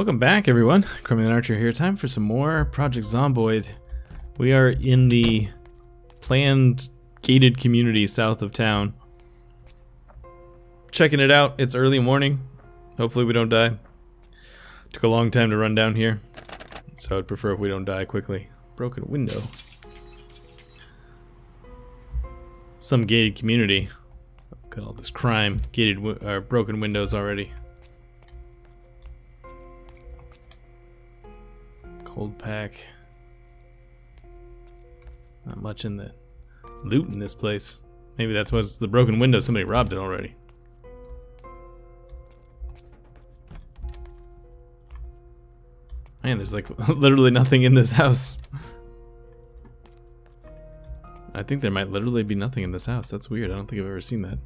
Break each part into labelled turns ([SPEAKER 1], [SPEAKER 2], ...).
[SPEAKER 1] Welcome back, everyone. Cromulent Archer here. Time for some more Project Zomboid. We are in the planned gated community south of town. Checking it out. It's early morning. Hopefully we don't die. Took a long time to run down here, so I'd prefer if we don't die quickly. Broken window. Some gated community. Look at all this crime. Gated, or broken windows already. Cold pack. Not much in the loot in this place. Maybe that's what's the broken window. Somebody robbed it already. Man, there's like literally nothing in this house. I think there might literally be nothing in this house. That's weird. I don't think I've ever seen that.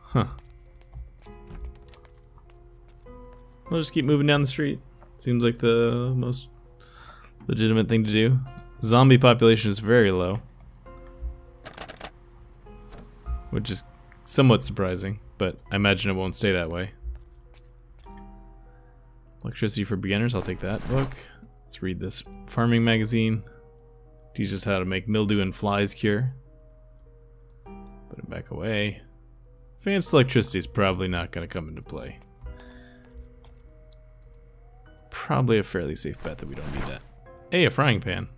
[SPEAKER 1] Huh. We'll just keep moving down the street. Seems like the most legitimate thing to do. Zombie population is very low. Which is somewhat surprising, but I imagine it won't stay that way. Electricity for beginners, I'll take that book. Let's read this farming magazine. Teaches how to make mildew and flies cure. Put it back away. Advanced electricity is probably not going to come into play. Probably a fairly safe bet that we don't need that. Hey, a frying pan.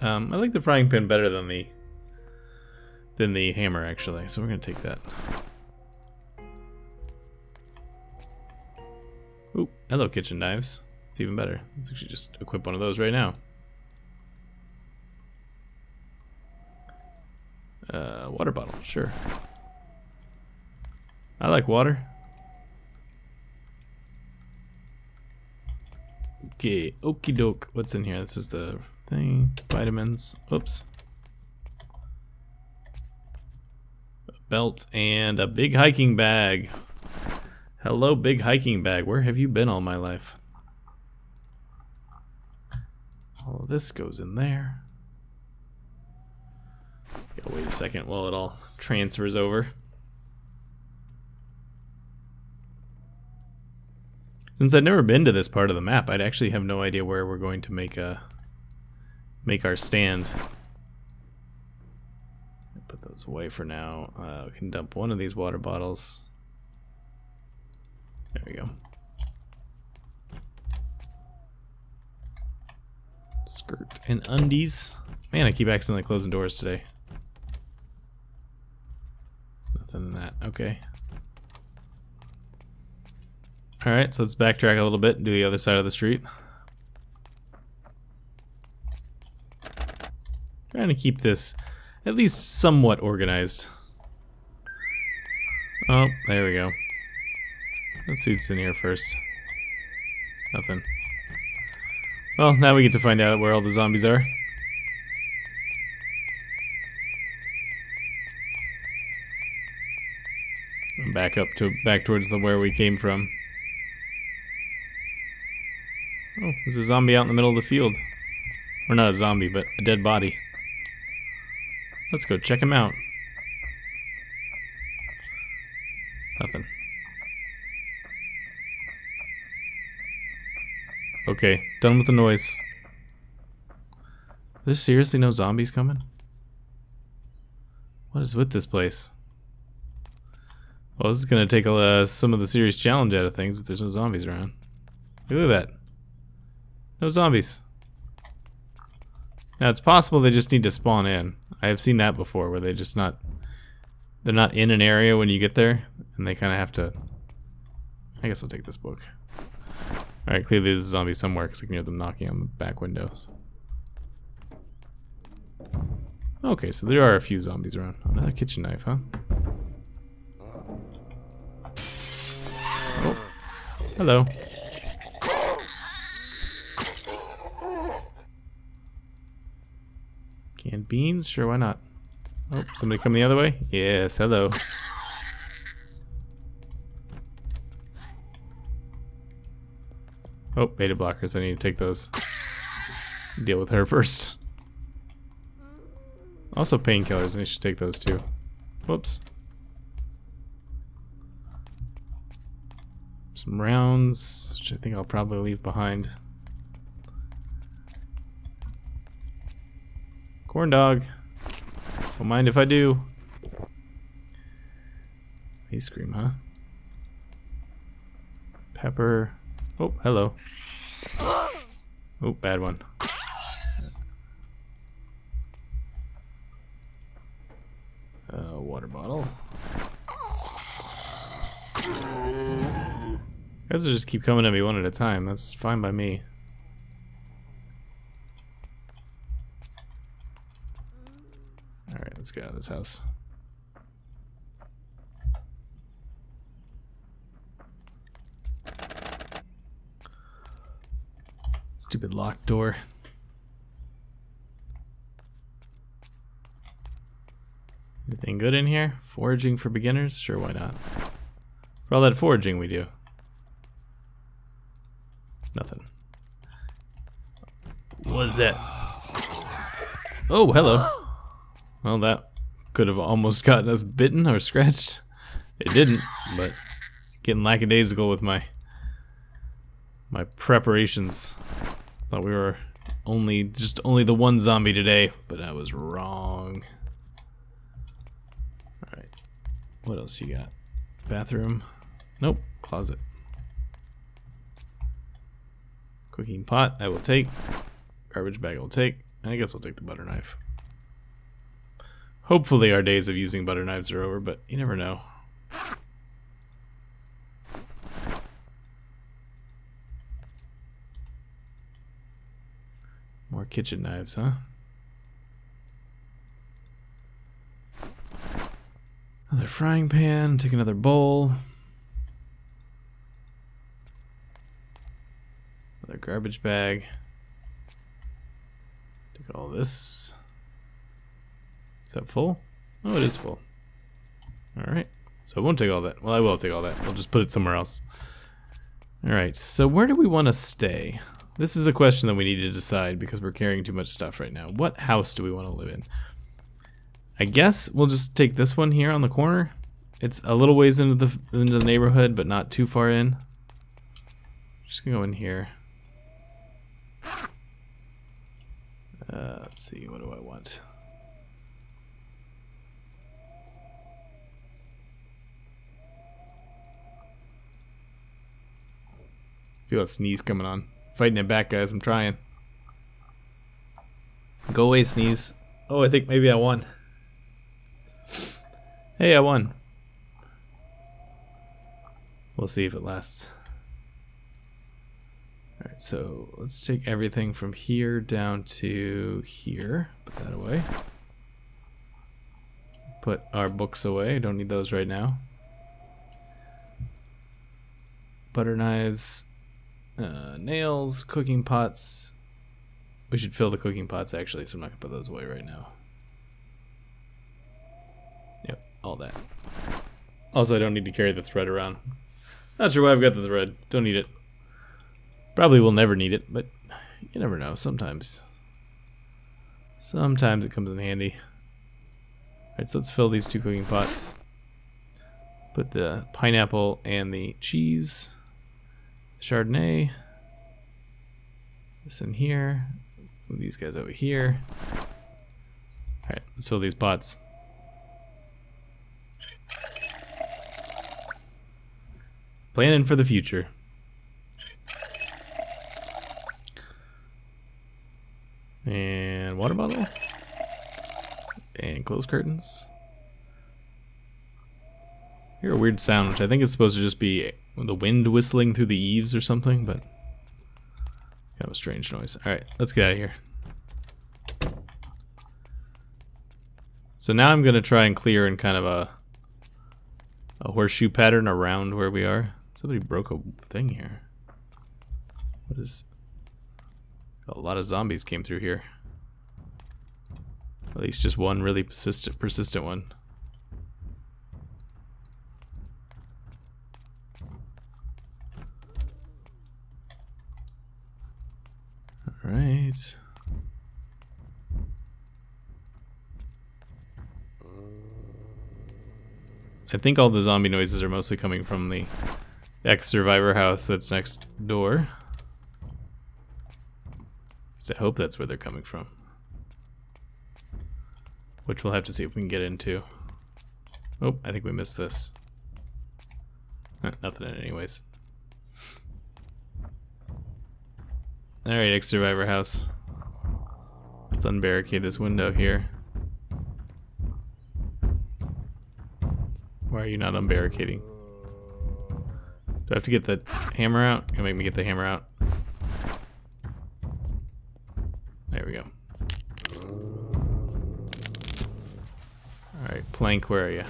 [SPEAKER 1] Um, I like the frying pan better than the than the hammer actually, so we're gonna take that. Ooh, hello kitchen knives. It's even better. Let's actually just equip one of those right now. Uh, water bottle, sure. I like water. Okay, okie doke. What's in here? This is the thing. Vitamins. Oops. A belt and a big hiking bag. Hello, big hiking bag. Where have you been all my life? All of this goes in there. Gotta wait a second while it all transfers over. Since I've never been to this part of the map, I'd actually have no idea where we're going to make a make our stand. Put those away for now. Uh, can dump one of these water bottles. There we go. Skirt and undies. Man, I keep accidentally closing doors today. Nothing in that. Okay. Alright, so let's backtrack a little bit and do the other side of the street. Trying to keep this at least somewhat organized. Oh, there we go. Let's see what's in here first. Nothing. Well, now we get to find out where all the zombies are. back up to back towards the where we came from. Oh, there's a zombie out in the middle of the field. Or not a zombie, but a dead body. Let's go check him out. Nothing. Okay, done with the noise. There's seriously no zombies coming? What is with this place? Well, this is gonna take uh, some of the serious challenge out of things if there's no zombies around. Look at that. No zombies. Now it's possible they just need to spawn in. I have seen that before where they just not they're not in an area when you get there and they kind of have to I guess I'll take this book. Alright, clearly there's a zombie somewhere because I can hear them knocking on the back windows. Okay, so there are a few zombies around. Another kitchen knife, huh? Oh. Hello. Canned beans? Sure, why not? Oh, somebody coming the other way? Yes, hello. Oh, beta blockers. I need to take those. Deal with her first. Also painkillers. I need to take those too. Whoops. Some rounds, which I think I'll probably leave behind. Corn dog. Don't mind if I do. Ice cream, huh? Pepper. Oh, hello. Oh, bad one. Uh, water bottle. Guys will just keep coming at me one at a time. That's fine by me. Alright, house. Stupid locked door. Anything good in here? Foraging for beginners? Sure, why not? For all that foraging we do. Nothing. What was that? Oh, hello. Well, that could have almost gotten us bitten or scratched. It didn't, but getting lackadaisical with my my preparations. Thought we were only just only the one zombie today, but I was wrong. Alright. What else you got? Bathroom? Nope. Closet. Cooking pot, I will take. Garbage bag, I will take. I guess I'll take the butter knife. Hopefully our days of using butter knives are over, but you never know. More kitchen knives, huh? Another frying pan, take another bowl. Another garbage bag. Take all this. That full? Oh, it is full. Alright. So I won't take all that. Well, I will take all that. I'll just put it somewhere else. Alright, so where do we want to stay? This is a question that we need to decide because we're carrying too much stuff right now. What house do we want to live in? I guess we'll just take this one here on the corner. It's a little ways into the into the neighborhood, but not too far in. Just gonna go in here. Uh, let's see, what do I want? Feel a sneeze coming on. Fighting it back, guys. I'm trying. Go away, sneeze. Oh, I think maybe I won. Hey, I won. We'll see if it lasts. Alright, so let's take everything from here down to here. Put that away. Put our books away. Don't need those right now. Butter knives, uh, nails, cooking pots. We should fill the cooking pots actually, so I'm not gonna put those away right now. Yep, all that. Also, I don't need to carry the thread around. Not sure why I've got the thread. Don't need it. Probably will never need it, but you never know. Sometimes. Sometimes it comes in handy. Alright, so let's fill these two cooking pots. Put the pineapple and the cheese. Chardonnay. This in here. Move these guys over here. Alright, let's fill these pots. Planning for the future. And water bottle. And close curtains. Hear a weird sound, which I think is supposed to just be the wind whistling through the eaves or something, but kind of a strange noise. Alright, let's get out of here. So now I'm going to try and clear in kind of a, a horseshoe pattern around where we are. Somebody broke a thing here. What is... A lot of zombies came through here. At least just one really persistent, persistent one. Alright. I think all the zombie noises are mostly coming from the ex-survivor house that's next door. So I hope that's where they're coming from. Which we'll have to see if we can get into. Oh, I think we missed this. Eh, nothing anyways. Alright, ex-survivor house. Let's unbarricade this window here. Why are you not unbarricading? Do I have to get the hammer out? Can make me get the hammer out? There we go. Alright, Plank, where are you?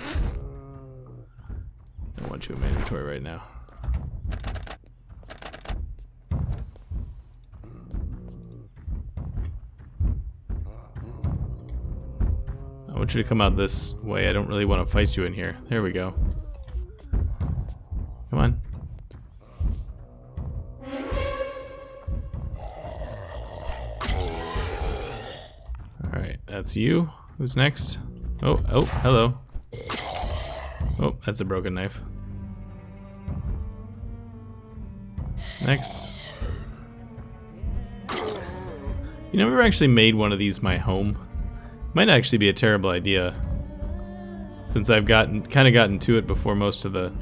[SPEAKER 1] I want you in my right now. Want you to come out this way. I don't really want to fight you in here. There we go. Come on. Alright, that's you. Who's next? Oh, oh, hello. Oh, that's a broken knife. Next. You never actually made one of these my home. Might actually be a terrible idea. Since I've gotten kind of gotten to it before most of the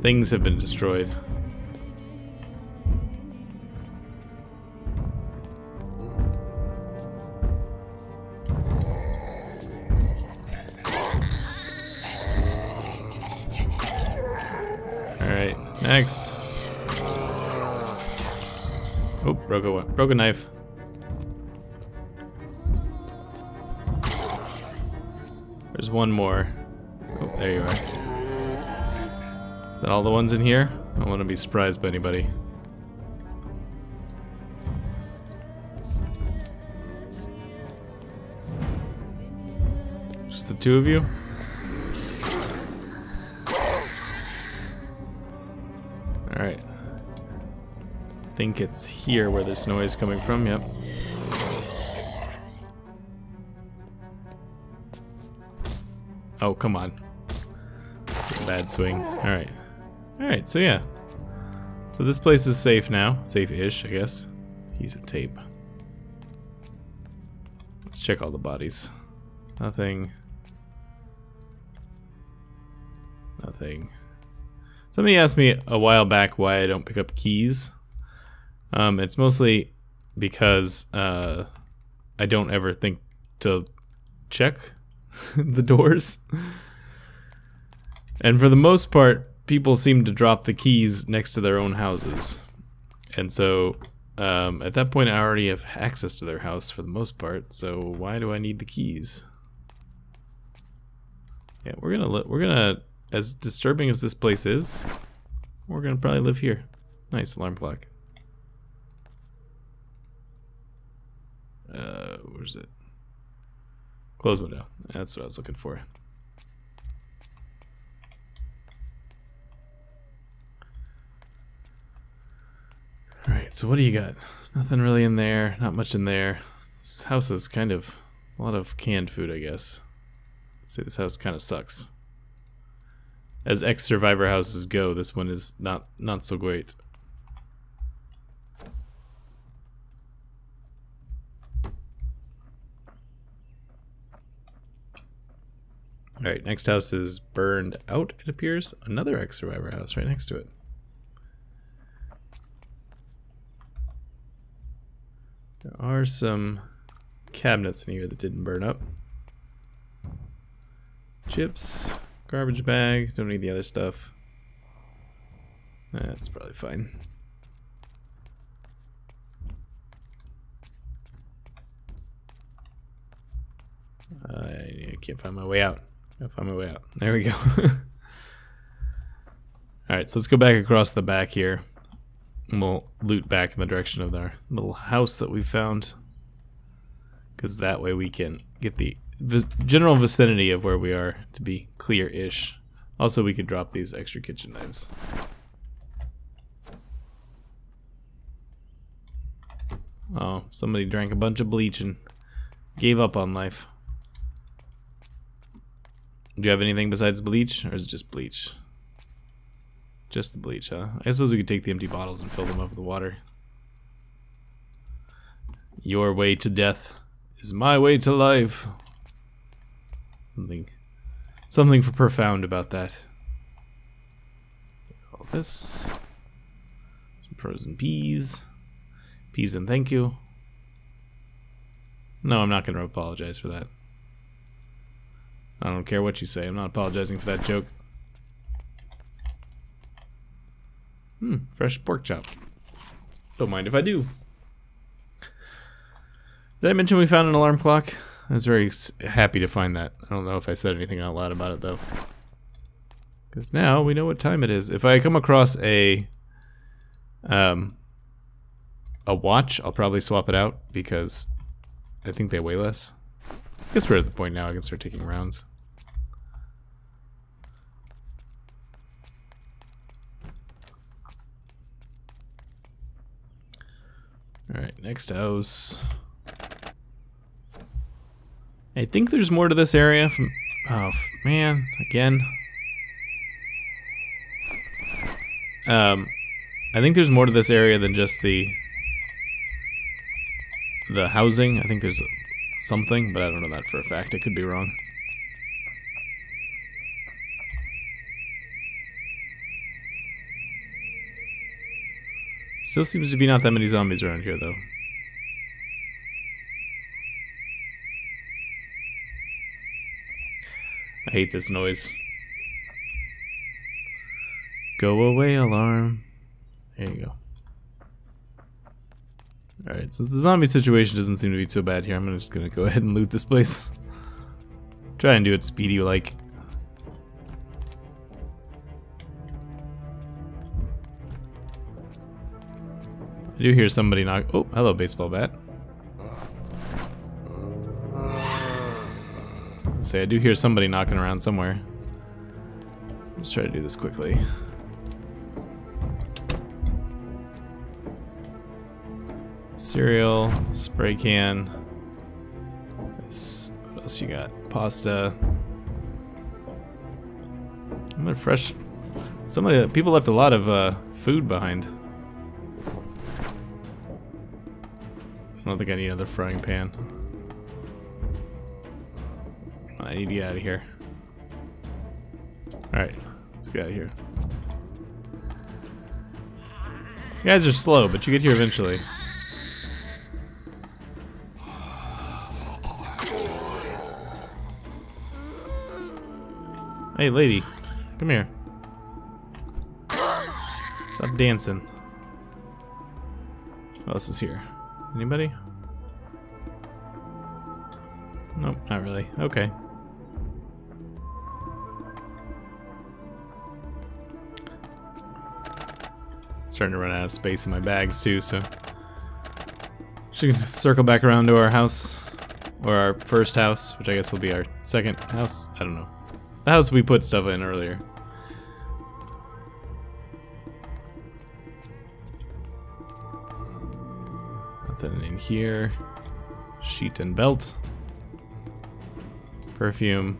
[SPEAKER 1] things have been destroyed. Alright, next. Oh, broke a, broke a knife. One more. Oh, there you are. Is that all the ones in here? I don't want to be surprised by anybody. Just the two of you? Alright. think it's here where this noise is coming from, yep. Oh, come on. Bad swing. Alright. Alright, so yeah. So this place is safe now. Safe-ish, I guess. Piece of tape. Let's check all the bodies. Nothing. Nothing. Somebody asked me a while back why I don't pick up keys. Um, it's mostly because uh, I don't ever think to check the doors. And for the most part, people seem to drop the keys next to their own houses. And so um, at that point, I already have access to their house for the most part. So why do I need the keys? Yeah, we're gonna we're gonna as disturbing as this place is, we're gonna probably live here. Nice alarm clock. Uh, where's it? Close window. That's what I was looking for. Alright, so what do you got? Nothing really in there, not much in there. This house is kind of a lot of canned food, I guess. Say this house kind of sucks. As ex-survivor houses go, this one is not not so great. Alright, next house is burned out, it appears. Another ex-survivor house right next to it. There are some cabinets in here that didn't burn up. Chips, garbage bag, don't need the other stuff. That's probably fine. I can't find my way out. I'll find my way out. There we go. Alright, so let's go back across the back here. And we'll loot back in the direction of our little house that we found. Because that way we can get the general vicinity of where we are to be clear-ish. Also, we could drop these extra kitchen knives. Oh, somebody drank a bunch of bleach and gave up on life. Do you have anything besides bleach, or is it just bleach? Just the bleach, huh? I suppose we could take the empty bottles and fill them up with water. Your way to death is my way to life. Something, something profound about that. All this. Some frozen peas. Peas and thank you. No, I'm not going to apologize for that. I don't care what you say. I'm not apologizing for that joke. Hmm, fresh pork chop. Don't mind if I do. Did I mention we found an alarm clock? I was very happy to find that. I don't know if I said anything out loud about it though. Because now we know what time it is. If I come across a um, a watch, I'll probably swap it out because I think they weigh less. I guess we're at the point now I can start taking rounds. Alright, next house. I think there's more to this area from... Oh, man, again. Um, I think there's more to this area than just the... The housing. I think there's something, but I don't know that for a fact. It could be wrong. Still seems to be not that many zombies around here, though. I hate this noise. Go away, alarm. There you go. Alright, since the zombie situation doesn't seem to be so bad here, I'm just gonna go ahead and loot this place. Try and do it speedy like. I do hear somebody knock. Oh, hello, baseball bat. Say, I do hear somebody knocking around somewhere. Let's try to do this quickly. Cereal, spray can. What else you got? Pasta. I'm gonna fresh. Somebody, people left a lot of uh, food behind. I don't think I need another frying pan. I need to get out of here. Alright, let's get out of here. You guys are slow, but you get here eventually. Hey, lady. Come here. Stop dancing. Oh, what else is here? Anybody? Nope, not really. Okay. Starting to run out of space in my bags too, so should circle back around to our house or our first house, which I guess will be our second house. I don't know. The house we put stuff in earlier. Nothing in here. Sheet and belt. Perfume.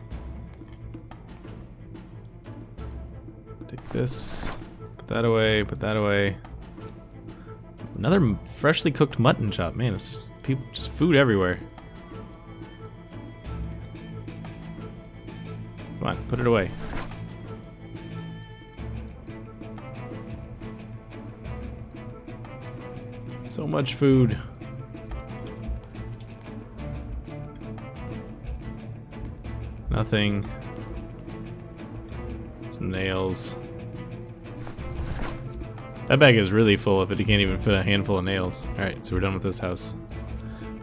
[SPEAKER 1] Take this. Put that away. Put that away. Another freshly cooked mutton chop. Man, it's just people, just food everywhere. Put it away. So much food. Nothing. Some nails. That bag is really full if it You can't even fit a handful of nails. Alright, so we're done with this house.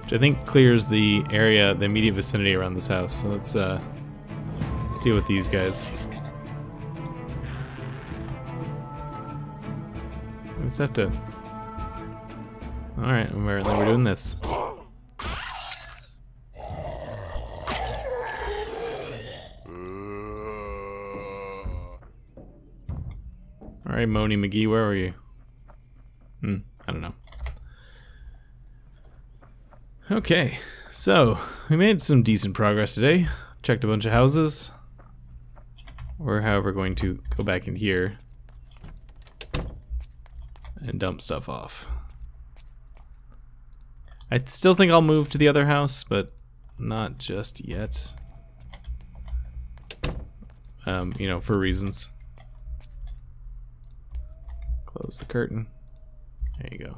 [SPEAKER 1] Which I think clears the area, the immediate vicinity around this house. So let's uh let's deal with these guys. To Alright, we're doing this. Alright, Moni McGee, where are you? Hmm, I don't know. Okay, so we made some decent progress today. Checked a bunch of houses. We're, however, going to go back in here. and dump stuff off. I still think I'll move to the other house, but not just yet. Um, you know, for reasons. Close the curtain. There you go.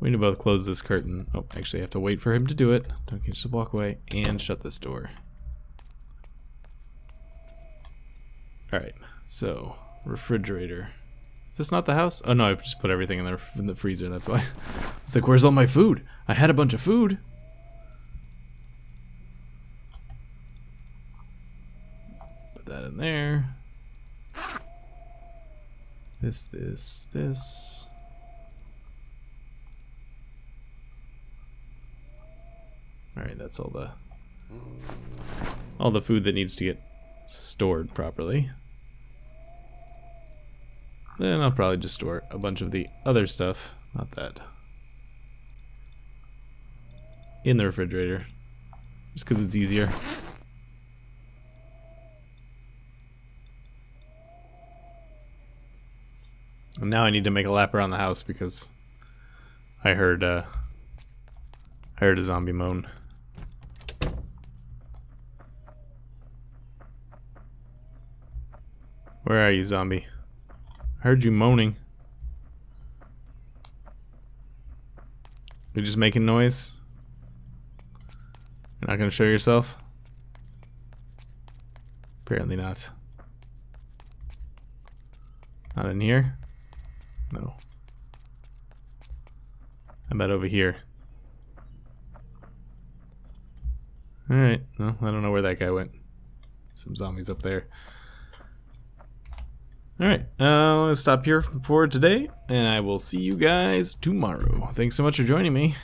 [SPEAKER 1] We need to both close this curtain. Oh, actually, I have to wait for him to do it. Don't just walk away and shut this door. Alright, so refrigerator. Is this not the house? Oh no, I just put everything in the, in the freezer, that's why. It's like, where's all my food? I had a bunch of food. Put that in there. This, this, this. Alright, that's all the all the food that needs to get stored properly. Then I'll probably just store a bunch of the other stuff, not that, in the refrigerator, just because it's easier. And now I need to make a lap around the house because I heard, uh, I heard a zombie moan. Where are you, zombie? I heard you moaning. You're just making noise? You're not gonna show yourself? Apparently not. Not in here? No. How about over here? Alright, well, I don't know where that guy went. Some zombies up there. Alright, uh, let's stop here for today, and I will see you guys tomorrow. Thanks so much for joining me.